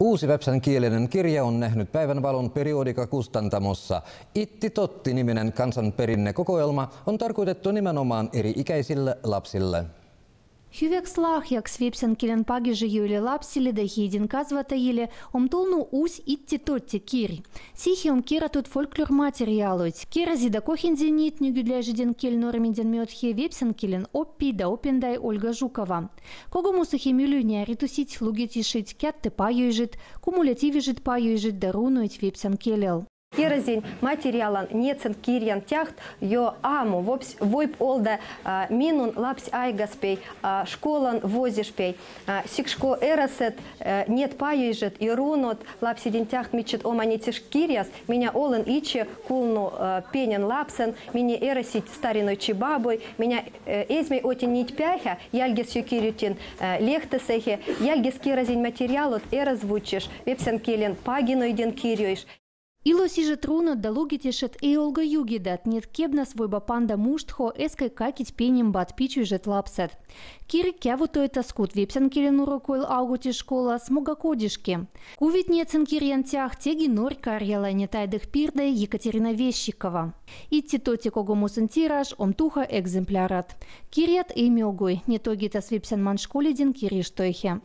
Uusi väpsänkielinen kirja on nähnyt päivänvalon periodika kustantamossa. Itti Totti-niminen kansanperinnekokoelma on tarkoitettu nimenomaan eri-ikäisille lapsille. Hyväks lahjaks вепсян келен пагиже юле лапсили да хидин казвата еле омтолну ус итти тотти кири. Сихи ом кира тут фольклор материалует. Кира зида кохинзе нитнюгю для жиден кель нормиден мётхе вепсян келен оппи да опендай Ольга Жукова. Кого мусахи милюня ритусить лугити шить кятты паюжит, кумулятиви жит паюжит да рунует вепсян келел. Керозин материалан нецен кирьян тяхт йо аму вопс войп олда минун лапс айгаспей школан возишпей сикшко эрасет нет паежет и рунот лапсидин тяхт мичет оманитиш кирьяс меня олен иче кулну пенен лапсен меня эрасить стариной чебабой меня эзмей отин нить пяхя ялгес юкирютин лехтесехе ялгес керозин материалот эразвучиш вепсен келен пагиноиден кирьёиш Ило сиже труно да лугитешет и олга югидат, нет кебна свой бапанда муштхо эской какить пенем бат пичу жет лапсет. Кири кяву то это скут вепсен кирину рукой аугути школа смуга кодишки. Кувит нецен кирьянтях теги норь карьяла не тайдых пирде Екатерина Вещикова. Идти тоти когомусен тираж омтуха экземплярат. Кирят и мёгой, не тогита свипсен ман школидин кириштойхе.